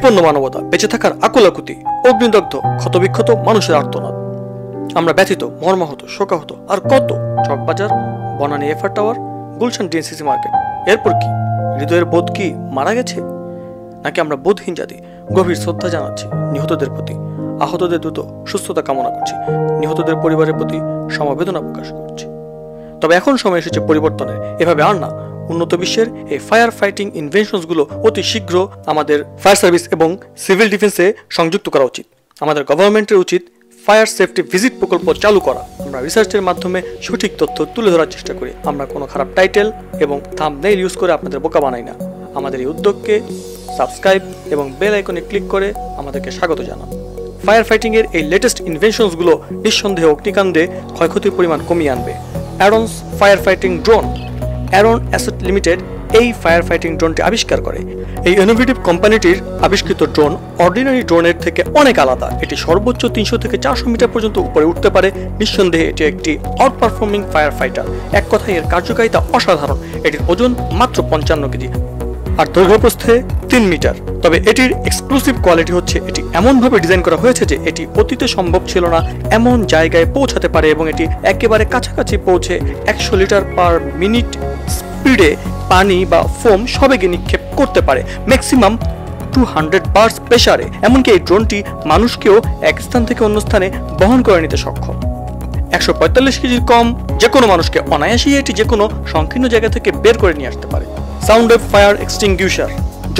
বিপন্ন মানবতা বেঁচে থাকার আকুলাকুতি, অগ্নিদগ্ধ, ক্ষতবিক্ষত মানুষের আর্তনাদ। আমরা ব্যথিত, মর্মাহত, শোকাহত, আর কত Chawkbazar, Banani FR tower, Gulshan DNCC market. এরপর কি? হৃদয়ের বোধ কি মারা গেছে? নাকি আমরা বোধহীন জাতি? গভীর শ্রদ্ধা জানাচ্ছি নিহতদের প্রতি। আহতদের দ্রুত সুস্থতা কামনা করছি। নিহতদের পরিবারের প্রতি সমবেদনা প্রকাশ করছি। তবে এখন সময় এসেছে পরিবর্তনের। এভাবে আর না। উন্নত বিশ্বের এই ফায়ার ফাইটিং ইনভেনশনসগুলো অতি শীঘ্র আমাদের ফায়ার সার্ভিস এবং সিভিল ডিফেন্সে সংযুক্ত করা উচিত। আমাদের গভর্নমেন্টের উচিত ফায়ার সেফটি ভিজিট প্রকল্প চালু করা। আমরা রিসার্চের মাধ্যমে সঠিক তথ্য তুলে ধরার চেষ্টা করি। আমরা কোনো খারাপ টাইটেল এবং থাম থাম্বনেইল ইউজ করে আপনাদের বোকা বানাই না। আমাদের এই উদ্যোগকে সাবস্ক্রাইব এবং বেল আইকনে ক্লিক করে আমাদেরকে স্বাগত জানান। ফায়ার ফাইটিংয়ের এই লেটেস্ট ইনভেনশনসগুলো নিঃসন্দেহে অগ্নিকাণ্ডে ক্ষয়ক্ষতির পরিমাণ কমিয়ে আনবে। Aerones fire fighting drone Aeron asset limited এই ফায়ার ফাইটিং ড্রোনটি আবিষ্কার করে। এই ইনোভেটিভ কোম্পানিটির আবিষ্কৃত ড্রোন অর্ডিনারি ড্রোনের থেকে অনেক আলাদা। এটি সর্বোচ্চ তিনশো থেকে চারশো মিটার পর্যন্ত উপরে উঠতে পারে। নিঃসন্দেহে এটি একটি আউট পারফর্মিং ফায়ার ফাইটার এক কথায় এর কার্যকারিতা অসাধারণ। এটির ওজন মাত্র পঞ্চান্ন কেজি। আর দৈর্ঘ্যপ্রস্থে তিন মিটার। তবে এটির এক্সক্লুসিভ কোয়ালিটি হচ্ছে, এটি এমনভাবে ডিজাইন করা হয়েছে যে এটি অতীতে সম্ভব ছিল না, এমন জায়গায় পৌঁছাতে পারে এবং এটি একেবারে কাছাকাছি পৌঁছে একশো লিটার পার মিনিট স্পিডে পানি বা ফোম সবেগে নিক্ষেপ করতে পারে। ম্যাক্সিমাম টু হান্ড্রেড বার্স প্রেশারে এমনকি এই ড্রোনটি মানুষকেও এক স্থান থেকে অন্য স্থানে বহন করে নিতে সক্ষম। একশো পঁয়তাল্লিশ কেজির কম যে কোনো মানুষকে অনায়াসেই এটি যে কোনো সংকীর্ণ জায়গা থেকে বের করে নিয়ে আসতে পারে। Sound of fire extinguisher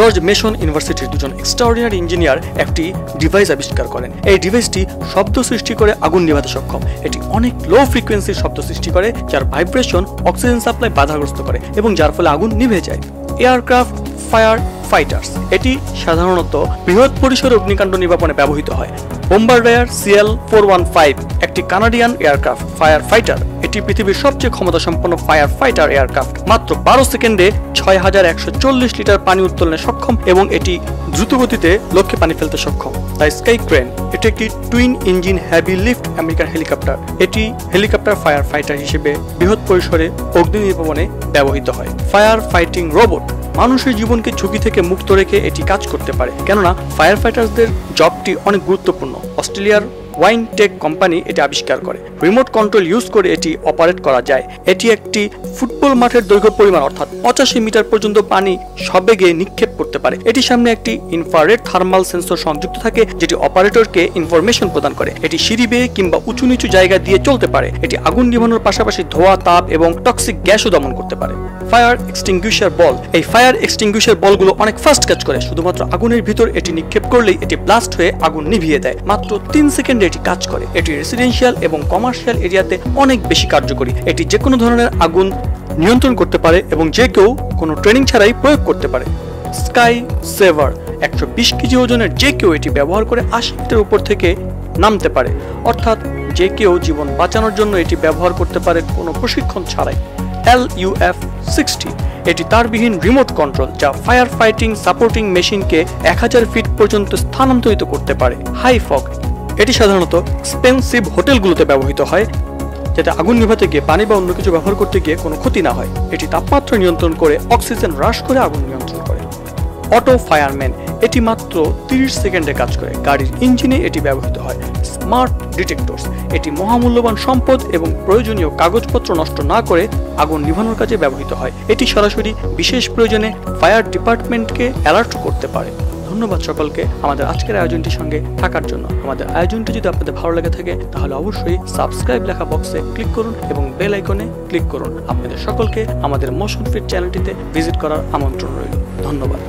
George Mason ইউনিভার্সিটির দুজন এক্সট্রাঅর্ডিনারি ইঞ্জিনিয়ার একটি ডিভাইস আবিষ্কার করেন। এই ডিভাইসটি শব্দ সৃষ্টি করে আগুন নিভাতে সক্ষম। এটি অনেক লো ফ্রিকোয়েন্সির শব্দ সৃষ্টি করে, যার ভাইব্রেশন অক্সিজেন সাপ্লাই বাধাগ্রস্ত করে এবং যার ফলে আগুন নিভে যায়। এয়ারক্রাফট ফায়ার ফাইটার্স এটি সাধারণত বৃহৎ পরিসরে অগ্নিকাণ্ড নির্বাপনে ব্যবহৃত হয়। Bombardier CL four one five একটি কানাডিয়ান এয়ারক্রাফট ফায়ার ফাইটার এটি পৃথিবীর সবচেয়ে ক্ষমতা সম্পন্ন ফায়ার ফাইটার এয়ারক্রাফট। মাত্র বারো সেকেন্ডে ছয় হাজার একশো চল্লিশ লিটার পানি উত্তোলনে সক্ষম এবং এটি দ্রুত গতিতে লক্ষ্যে পানি ফেলতে সক্ষম। তাই স্কাই ক্রেন এটি একটি twin engine heavy lift American helicopter. এটি হেলিকপ্টার ফায়ার ফাইটার হিসেবে বৃহৎ পরিসরে অগ্নি নির্বাপনে ব্যবহৃত হয়। ফায়ার ফাইটিং রোবট মানুষের জীবনকে ঝুঁকি থেকে মুক্ত রেখে এটি কাজ করতে পারে। কেননা ফায়ার ফাইটার্সদের জবটি অনেক গুরুত্বপূর্ণ। অস্ট্রেলিয়ার ওয়াইন টেক কোম্পানি এটি আবিষ্কার করে। রিমোট কন্ট্রোল ইউজ করে এটি অপারেট করা যায়। এটি একটি ফুটবল মাঠের দৈর্ঘ্য পরিমাণ, অর্থাৎ পঁচাশি মিটার পর্যন্ত পানি সবেগে নিক্ষেপ করতে পারে। এটি সামনে একটি ইনফ্রারেড থার্মাল সেন্সর সংযুক্ত থাকে, যেটি অপারেটরকে ইনফরমেশন প্রদান করে। এটি সিঁড়ি বেয়ে কিংবা উঁচু নিচু জায়গা দিয়ে চলতে পারে। এটি আগুন নিভানোর পাশাপাশি ধোয়া, তাপ এবং টক্সিক গ্যাসও দমন করতে পারে। Fire extinguisher ball. এই ফায়ার এক্সটিংগুইশার বলগুলো অনেক ফাস্ট কাজ করে। শুধুমাত্র আগুনের ভিতর এটি নিক্ষেপ করলেই এটি ব্লাস্ট হয়ে আগুন নিভিয়ে দেয়। মাত্র তিন সেকেন্ডে এটি কাজ করে। এটি রেসিডেন্সিয়াল এবং কমার্শিয়াল এরিয়াতে অনেক বেশি কার্যকরী। এটি যে কোনো ধরনের আগুন নিয়ন্ত্রণ করতে পারে এবং যে কেউ কোনো ট্রেনিং ছাড়াই প্রয়োগ করতে পারে। স্কাই সেভার একশো বিশ কেজি ওজনের যে কেউ এটি ব্যবহার করে আশি মিটার উপর থেকে নামতে পারে। অর্থাৎ যে কেউ জীবন বাঁচানোর জন্য এটি ব্যবহার করতে পারে কোনো প্রশিক্ষণ ছাড়াই। এল ইউএফ সিক্সটি এটি তারবিহীন রিমোট কন্ট্রোল যা ফায়ার ফাইটিং সাপোর্টিং মেশিনকে এক হাজার ফিট পর্যন্ত স্থানান্তরিত করতে পারে। হাই ফগ এটি সাধারণত এক্সপেন্সিভ হোটেলগুলোতে ব্যবহৃত হয়, যাতে আগুন নিভাতে গিয়ে পানি বা অন্য কিছু ব্যবহার করতে গিয়ে কোনো ক্ষতি না হয়। এটি তাপমাত্রা নিয়ন্ত্রণ করে, অক্সিজেন হ্রাস করে, আগুন নিয়ন্ত্রণ করে। অটো ফায়ারম্যান, এটি মাত্র 30 সেকেন্ডে কাজ করে। গাড়ির ইঞ্জিনে এটি ব্যবহৃত হয়। স্মার্ট ডিটেক্টরস, এটি মহামূল্যবান সম্পদ এবং প্রয়োজনীয় কাগজপত্র নষ্ট না করে আগুন নিভানোর কাজে ব্যবহৃত হয়। এটি সরাসরি বিশেষ প্রয়োজনে ফায়ার ডিপার্টমেন্টকে অ্যালার্ট করতে পারে। ধন্যবাদ সকলকে আমাদের আজকের আয়োজনটির সঙ্গে থাকার জন্য। আমাদের আয়োজনটি যদি আপনাদের ভালো লেগে থাকে, তাহলে অবশ্যই সাবস্ক্রাইব লেখা বক্সে ক্লিক করুন এবং বেল আইকনে ক্লিক করুন। আপনাদের সকলকে আমাদের মোশন ফিট চ্যানেলটিতে ভিজিট করার আমন্ত্রণ রইল। ধন্যবাদ।